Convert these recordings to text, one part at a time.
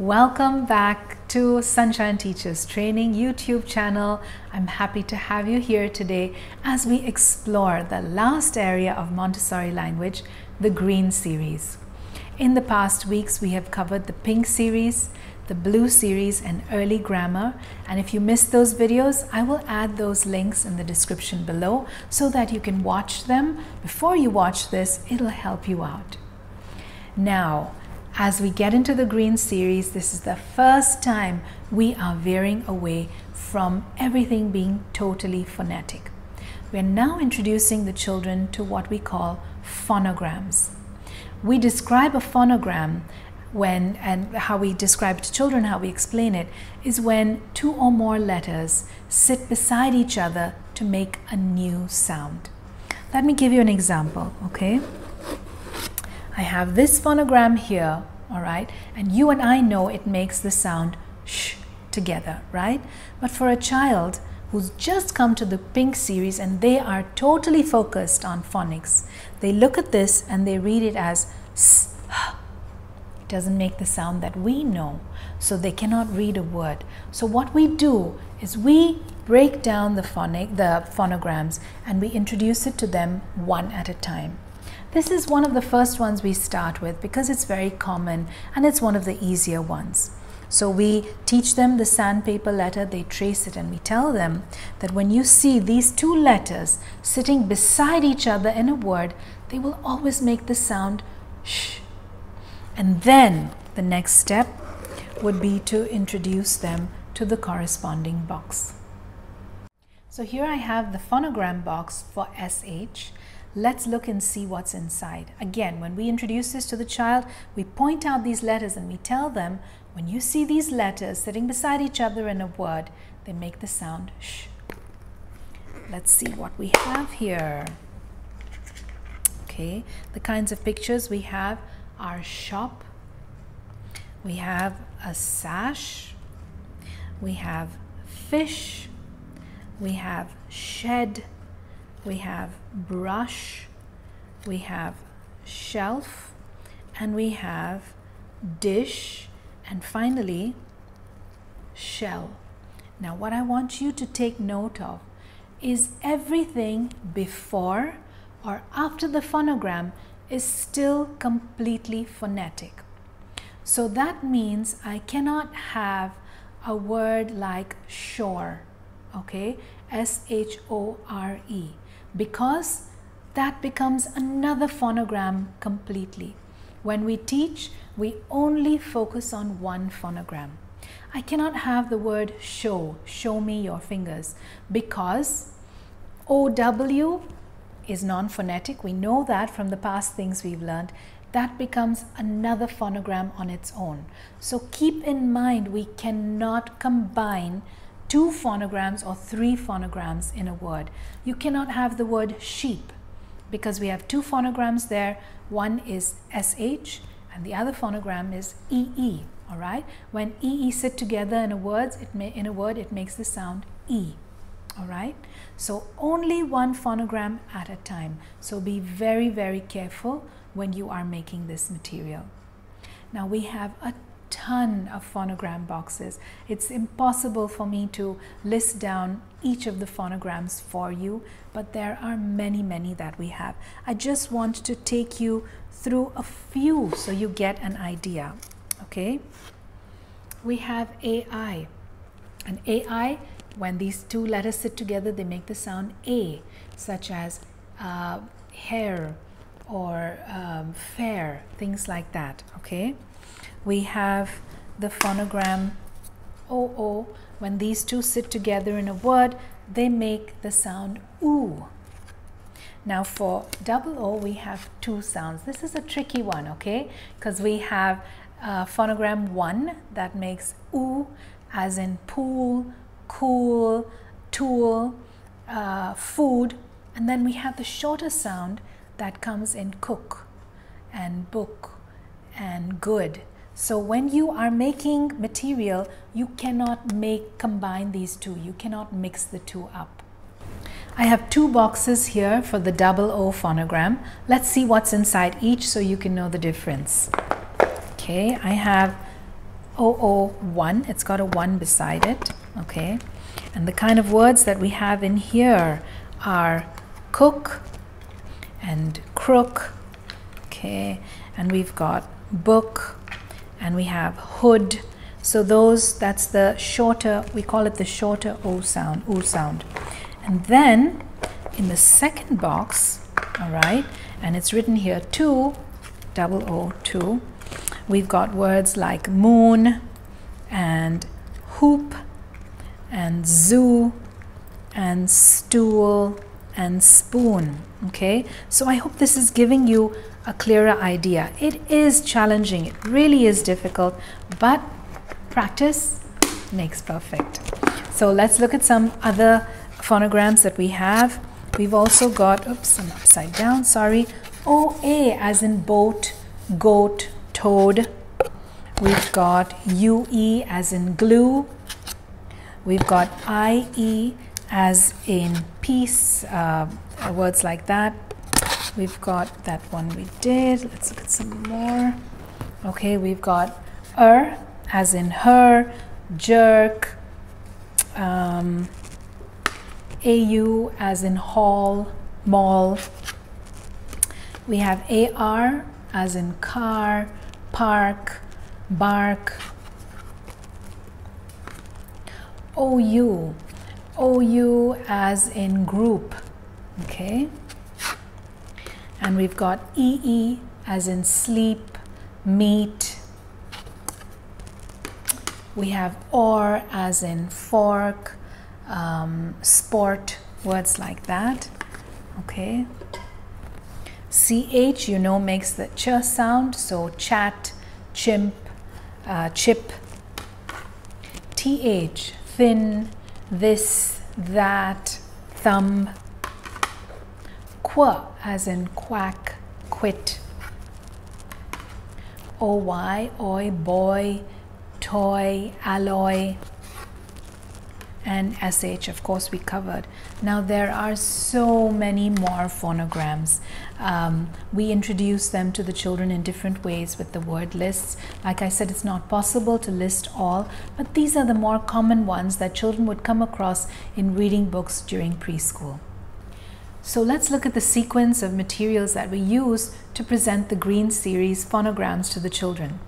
Welcome back to Sunshine Teachers Training YouTube channel. I'm happy to have you here today as we explore the last area of Montessori language, the Green series. In the past weeks, we have covered the Pink series, the Blue series, and Early Grammar. And if you missed those videos, I will add those links in the description below so that you can watch them. Before you watch this, it'll help you out. Now, as we get into the green series, this is the first time we are veering away from everything being totally phonetic. We are now introducing the children to what we call phonograms. We describe a phonogram when, and how we describe to children, how we explain it, is when two or more letters sit beside each other to make a new sound. Let me give you an example, okay? I have this phonogram here, all right? And you and I know it makes the sound sh together, right? But for a child who's just come to the pink series and they are totally focused on phonics, they look at this and they read it as s. It doesn't make the sound that we know, so they cannot read a word. So what we do is we break down the phonic, the phonograms, and we introduce it to them one at a time. This is one of the first ones we start with because it's very common and it's one of the easier ones. So we teach them the sandpaper letter, they trace it, and we tell them that when you see these two letters sitting beside each other in a word, they will always make the sound sh. And then the next step would be to introduce them to the corresponding box. So here I have the phonogram box for SH Let's look and see what's inside. Again, when we introduce this to the child, we point out these letters and we tell them, when you see these letters sitting beside each other in a word, they make the sound sh. Let's see what we have here. Okay, the kinds of pictures we have are shop, we have a sash, we have fish, we have shed, we have brush, we have shelf, and we have dish, and finally shell. Now what I want you to take note of is everything before or after the phonogram is still completely phonetic. So that means I cannot have a word like shore, okay? S H O R E because that becomes another phonogram completely. When we teach, we only focus on one phonogram. I cannot have the word show, show me your fingers, because OW is non-phonetic. We know that from the past things we've learned. That becomes another phonogram on its own. So keep in mind we cannot combine two phonograms or three phonograms in a word. You cannot have the word sheep because we have two phonograms there. One is SH and the other phonogram is EE. All right. When EE sit together in a word, it may in a word it makes the sound E. All right. So only one phonogram at a time. So be very very careful when you are making this material. Now we have a ton of phonogram boxes. It's impossible for me to list down each of the phonograms for you, but there are many, many that we have. I just want to take you through a few so you get an idea, okay? We have AI. And AI, when these two letters sit together, they make the sound A, such as uh, hair or um, fair, things like that, okay? We have the phonogram OO. When these two sit together in a word, they make the sound oo. Now for double O, we have two sounds. This is a tricky one, okay? Because we have uh, phonogram one that makes oo, as in pool, cool, tool, uh, food. And then we have the shorter sound that comes in cook and book and good. So when you are making material, you cannot make combine these two. You cannot mix the two up. I have two boxes here for the double O phonogram. Let's see what's inside each so you can know the difference. Okay, I have 001. It's got a 1 beside it. Okay. And the kind of words that we have in here are cook and crook. Okay. And we've got book and we have hood. So those, that's the shorter, we call it the shorter O sound, O sound. And then in the second box, all right, and it's written here 2, double O, 2, we've got words like moon and hoop and zoo and stool and spoon. Okay, so I hope this is giving you a clearer idea. It is challenging, it really is difficult, but practice makes perfect. So let's look at some other phonograms that we have. We've also got, oops, I'm upside down, sorry. OA as in boat, goat, toad. We've got UE as in glue. We've got IE as in peace, uh, words like that. We've got that one we did. Let's look at some more. Okay, we've got er as in her, jerk, um, AU as in hall, mall. We have AR as in car, park, bark. OU, OU as in group, okay? And we've got EE as in sleep, meet. We have OR as in fork, um, sport, words like that. Okay. CH, you know, makes the ch sound, so chat, chimp, uh, chip. TH, thin, this, that, thumb, Qu as in quack, quit. Oy, oi, boy, toy, alloy, and sh of course we covered. Now there are so many more phonograms. Um, we introduce them to the children in different ways with the word lists. Like i said it's not possible to list all but these are the more common ones that children would come across in reading books during preschool so let's look at the sequence of materials that we use to present the Green Series phonograms to the children.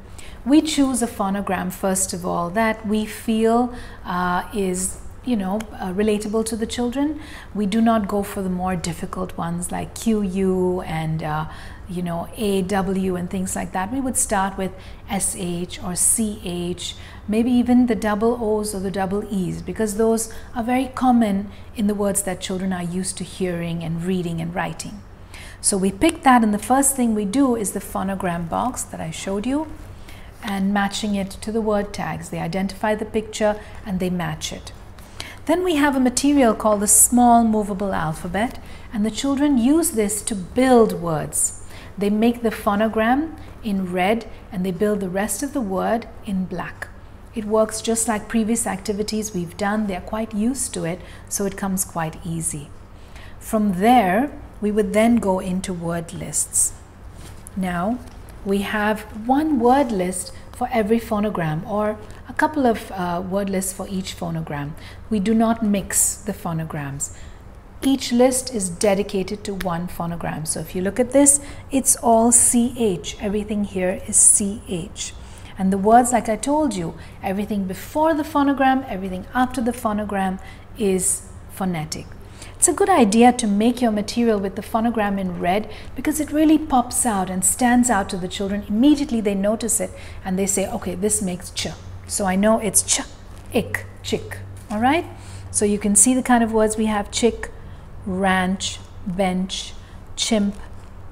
We choose a phonogram, first of all, that we feel uh, is you know, uh, relatable to the children. We do not go for the more difficult ones like QU and, uh, you know, AW and things like that. We would start with SH or CH, maybe even the double O's or the double E's, because those are very common in the words that children are used to hearing and reading and writing. So we pick that, and the first thing we do is the phonogram box that I showed you and matching it to the word tags. They identify the picture and they match it. Then we have a material called the small movable alphabet and the children use this to build words. They make the phonogram in red and they build the rest of the word in black. It works just like previous activities we've done. They're quite used to it, so it comes quite easy. From there, we would then go into word lists. Now, we have one word list for every phonogram or a couple of uh, word lists for each phonogram. We do not mix the phonograms. Each list is dedicated to one phonogram. So if you look at this, it's all CH. Everything here is CH. And the words, like I told you, everything before the phonogram, everything after the phonogram is phonetic. It's a good idea to make your material with the phonogram in red because it really pops out and stands out to the children. Immediately they notice it and they say, okay, this makes ch. So I know it's ch, ik, chick. All right? So you can see the kind of words we have chick, ranch, bench, chimp,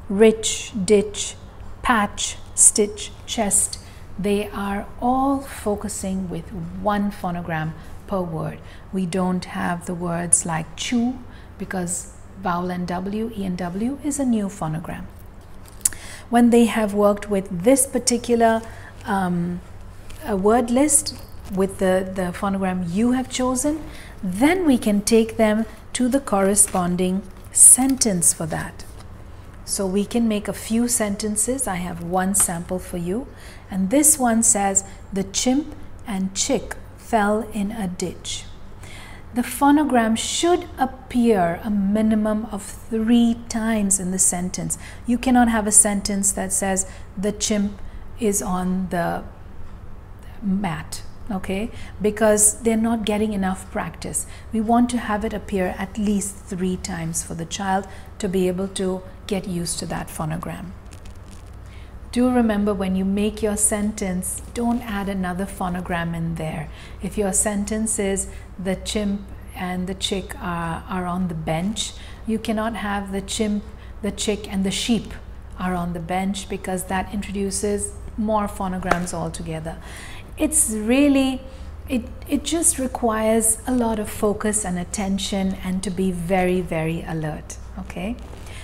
rich, ditch, patch, stitch, chest. They are all focusing with one phonogram per word. We don't have the words like chew, because vowel and W, E and W is a new phonogram. When they have worked with this particular um, word list with the, the phonogram you have chosen, then we can take them to the corresponding sentence for that. So we can make a few sentences. I have one sample for you. And this one says, the chimp and chick fell in a ditch. The phonogram should appear a minimum of three times in the sentence. You cannot have a sentence that says the chimp is on the mat okay because they're not getting enough practice we want to have it appear at least three times for the child to be able to get used to that phonogram. Do remember when you make your sentence don't add another phonogram in there. If your sentence is the chimp and the chick are, are on the bench you cannot have the chimp the chick and the sheep are on the bench because that introduces more phonograms altogether. It's really it, it just requires a lot of focus and attention and to be very very alert okay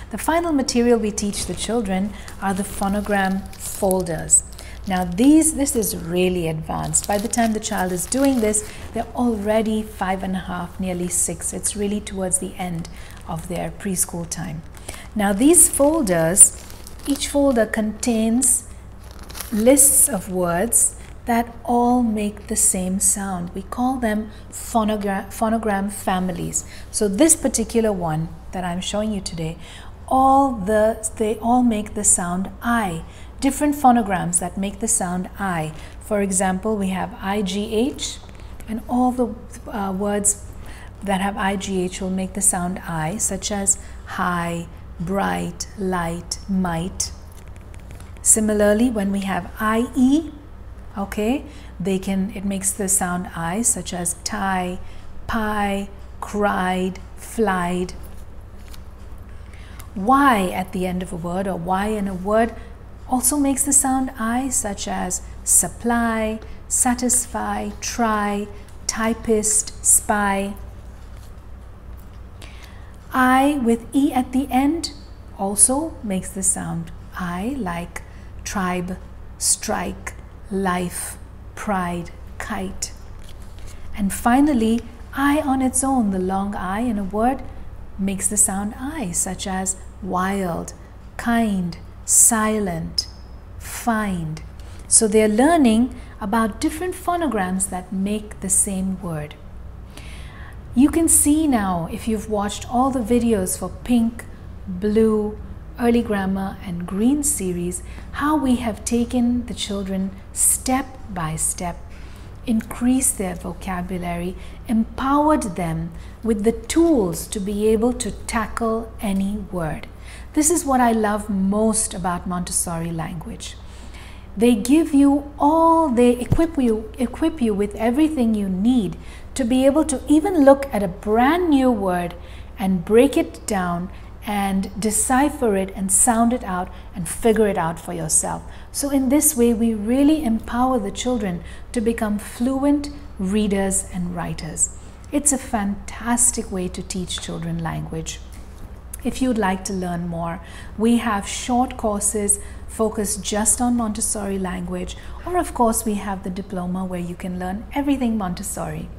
the final material we teach the children are the phonogram folders now these this is really advanced by the time the child is doing this they're already five and a half nearly six it's really towards the end of their preschool time now these folders each folder contains lists of words that all make the same sound. We call them phonogram, phonogram families. So this particular one that I'm showing you today, all the they all make the sound I. Different phonograms that make the sound I. For example, we have IGH, and all the uh, words that have IGH will make the sound I, such as high, bright, light, might. Similarly, when we have IE, okay they can it makes the sound i such as tie pie cried flied y at the end of a word or y in a word also makes the sound i such as supply satisfy try typist spy i with e at the end also makes the sound i like tribe strike life, pride, kite. And finally, I on its own, the long I in a word makes the sound I, such as wild, kind, silent, find. So they're learning about different phonograms that make the same word. You can see now, if you've watched all the videos for pink, blue, early grammar and green series how we have taken the children step by step increased their vocabulary empowered them with the tools to be able to tackle any word. This is what i love most about montessori language. They give you all they equip you equip you with everything you need to be able to even look at a brand new word and break it down and decipher it and sound it out and figure it out for yourself. So, in this way, we really empower the children to become fluent readers and writers. It's a fantastic way to teach children language. If you'd like to learn more, we have short courses focused just on Montessori language, or of course, we have the diploma where you can learn everything Montessori.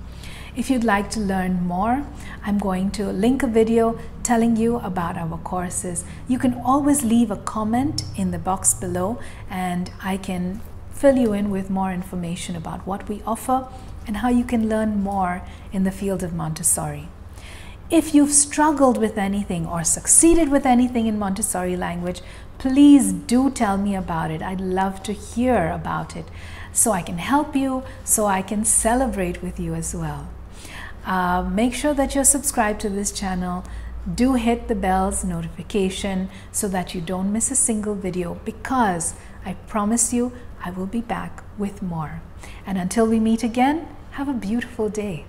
If you'd like to learn more, I'm going to link a video telling you about our courses. You can always leave a comment in the box below and I can fill you in with more information about what we offer and how you can learn more in the field of Montessori. If you've struggled with anything or succeeded with anything in Montessori language, please do tell me about it. I'd love to hear about it so I can help you, so I can celebrate with you as well. Uh, make sure that you're subscribed to this channel. Do hit the bell's notification so that you don't miss a single video because I promise you I will be back with more. And until we meet again, have a beautiful day.